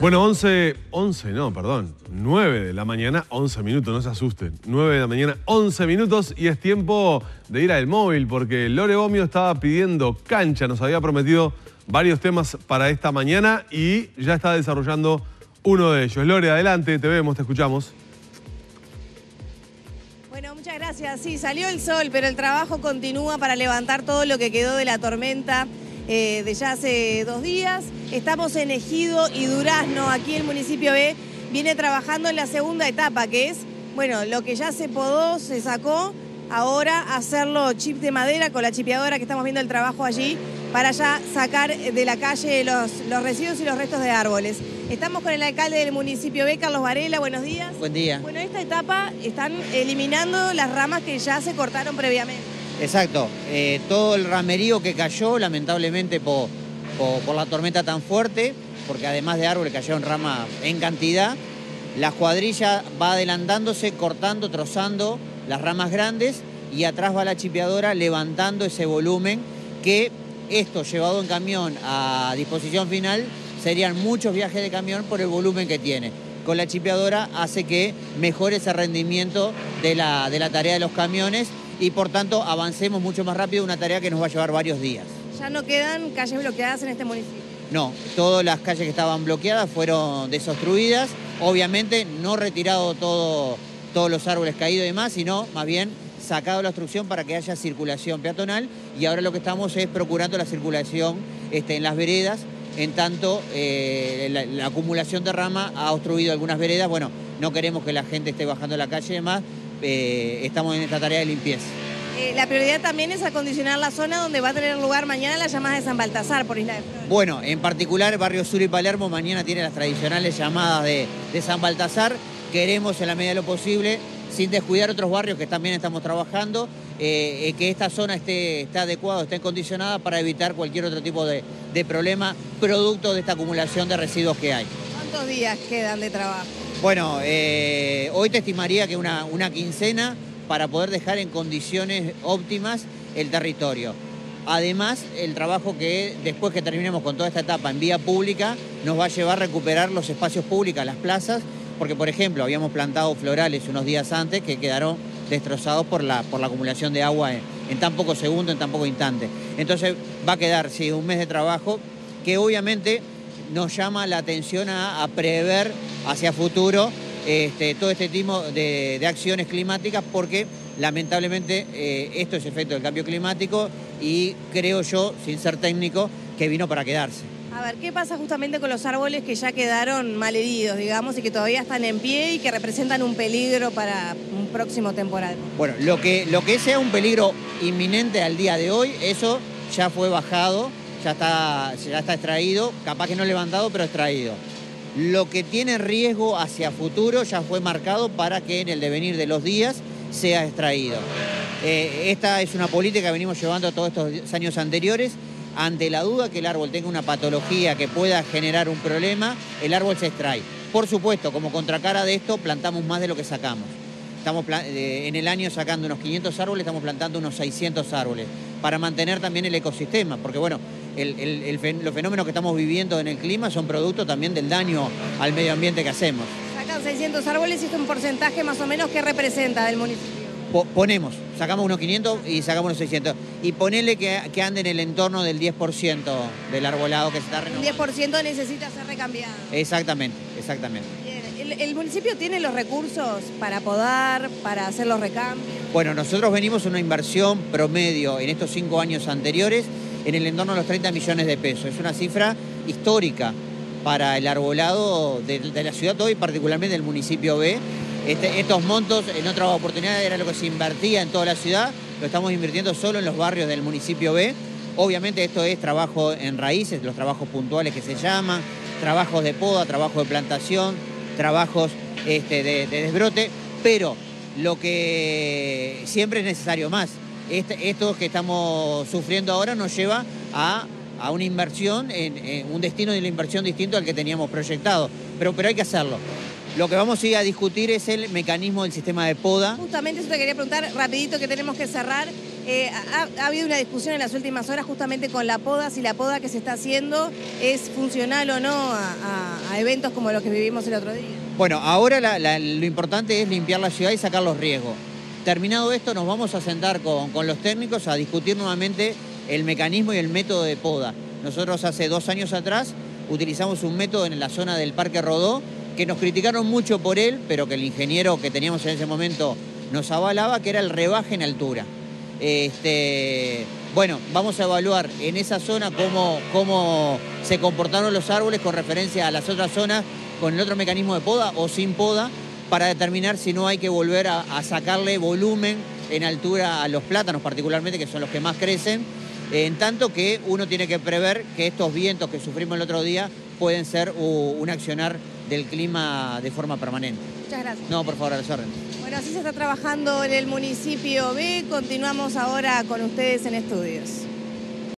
Bueno, 11, 11, no, perdón, 9 de la mañana, 11 minutos, no se asusten. 9 de la mañana, 11 minutos y es tiempo de ir al móvil porque Lore Bomio estaba pidiendo cancha, nos había prometido varios temas para esta mañana y ya está desarrollando uno de ellos. Lore, adelante, te vemos, te escuchamos. Bueno, muchas gracias. Sí, salió el sol, pero el trabajo continúa para levantar todo lo que quedó de la tormenta eh, de ya hace dos días. Estamos en Ejido y Durazno, aquí el municipio B viene trabajando en la segunda etapa, que es, bueno, lo que ya se podó, se sacó, ahora hacerlo chip de madera con la chipeadora que estamos viendo el trabajo allí para ya sacar de la calle los, los residuos y los restos de árboles. Estamos con el alcalde del municipio B, Carlos Varela, buenos días. Buen día. Bueno, en esta etapa están eliminando las ramas que ya se cortaron previamente. Exacto. Eh, todo el ramerío que cayó, lamentablemente por, por, la tormenta tan fuerte, porque además de árboles cayeron ramas en cantidad, la cuadrilla va adelantándose, cortando, trozando las ramas grandes y atrás va la chipeadora levantando ese volumen que esto llevado en camión a disposición final serían muchos viajes de camión por el volumen que tiene. Con la chipeadora hace que mejore ese rendimiento de la, de la tarea de los camiones y por tanto avancemos mucho más rápido una tarea que nos va a llevar varios días. ¿Ya no quedan calles bloqueadas en este municipio? No, todas las calles que estaban bloqueadas fueron desobstruidas, obviamente no retirado todo, todos los árboles caídos y demás, sino más bien sacado la obstrucción para que haya circulación peatonal y ahora lo que estamos es procurando la circulación este, en las veredas, en tanto eh, la, acumulación de rama ha obstruido algunas veredas, bueno, no queremos que la gente esté bajando la calle y demás, eh, estamos en esta tarea de limpieza. Eh, la prioridad también es acondicionar la zona donde va a tener lugar mañana las llamadas de San Baltasar por Isla de Bueno, en particular Barrio Sur y Palermo mañana tiene las tradicionales llamadas de, San Baltasar. Queremos en la medida de lo posible, sin descuidar otros barrios que también estamos trabajando, eh, que esta zona esté, esté adecuada, esté condicionada para evitar cualquier otro tipo de, problema producto de esta acumulación de residuos que hay. ¿Cuántos días quedan de trabajo? Bueno, eh, hoy te estimaría que una, quincena para poder dejar en condiciones óptimas el territorio. Además, el trabajo que después que terminemos con toda esta etapa en vía pública nos va a llevar a recuperar los espacios públicos, las plazas, porque por ejemplo habíamos plantado florales unos días antes que quedaron destrozados por la, por la acumulación de agua en, tan pocos segundos, en tan poco instante. Entonces va a quedar, sí, un mes de trabajo que obviamente nos llama la atención a, prever hacia futuro este, todo este tipo de, acciones climáticas porque lamentablemente eh, esto es efecto del cambio climático y creo yo, sin ser técnico, que vino para quedarse. A ver, ¿qué pasa justamente con los árboles que ya quedaron malheridos, digamos, y que todavía están en pie y que representan un peligro para un próximo temporal? Bueno, lo que, lo que sea un peligro inminente al día de hoy, eso ya fue bajado ya está, ya está extraído, capaz que no levantado, pero extraído. Lo que tiene riesgo hacia futuro ya fue marcado para que en el devenir de los días sea extraído. Eh, esta es una política que venimos llevando todos estos años anteriores. Ante la duda que el árbol tenga una patología que pueda generar un problema, el árbol se extrae. Por supuesto, como contracara de esto, plantamos más de lo que sacamos. Estamos eh, en el año sacando unos 500 árboles, estamos plantando unos 600 árboles, para mantener también el ecosistema, porque bueno, los fenómenos que estamos viviendo en el clima son producto también del daño al medio ambiente que hacemos. Sacan 600 árboles y es un porcentaje más o menos que representa del municipio. ponemos, sacamos unos 500 y sacamos unos 600. Y ponele que, que ande en el entorno del 10% del arbolado que se está renovando. El 10% necesita ser recambiado. Exactamente, exactamente. ¿El, municipio tiene los recursos para podar, para hacer los recambios? Bueno, nosotros venimos una inversión promedio en estos cinco años anteriores en el entorno de los 30 millones de pesos. Es una cifra histórica para el arbolado de, la ciudad hoy, particularmente del municipio B. Este, estos montos en otras oportunidades era lo que se invertía en toda la ciudad, lo estamos invirtiendo solo en los barrios del municipio B. Obviamente esto es trabajo en raíces, los trabajos puntuales que se llaman, trabajos de poda, trabajo de plantación, trabajos este, de desbrote, pero lo que siempre es necesario más. Este, esto que estamos sufriendo ahora nos lleva a, una inversión, en, un destino de la inversión distinto al que teníamos proyectado. Pero, pero hay que hacerlo. Lo que vamos a ir a discutir es el mecanismo del sistema de poda. Justamente eso te quería preguntar rapidito que tenemos que cerrar. Eh, ha, habido una discusión en las últimas horas justamente con la poda, si la poda que se está haciendo es funcional o no a, a eventos como los que vivimos el otro día. Bueno, ahora lo importante es limpiar la ciudad y sacar los riesgos. Terminado esto, nos vamos a sentar con, con los técnicos a discutir nuevamente el mecanismo y el método de poda. Nosotros hace dos años atrás utilizamos un método en la zona del Parque Rodó que nos criticaron mucho por él, pero que el ingeniero que teníamos en ese momento nos avalaba, que era el rebaje en altura. Este, bueno, vamos a evaluar en esa zona cómo, cómo se comportaron los árboles con referencia a las otras zonas con el otro mecanismo de poda o sin poda para determinar si no hay que volver a, a sacarle volumen en altura a los plátanos particularmente, que son los que más crecen, en tanto que uno tiene que prever que estos vientos que sufrimos el otro día pueden ser un accionar del clima de forma permanente. Muchas gracias. No, por favor, a las órdenes. Bueno, así se está trabajando en el municipio B. Continuamos ahora con ustedes en estudios.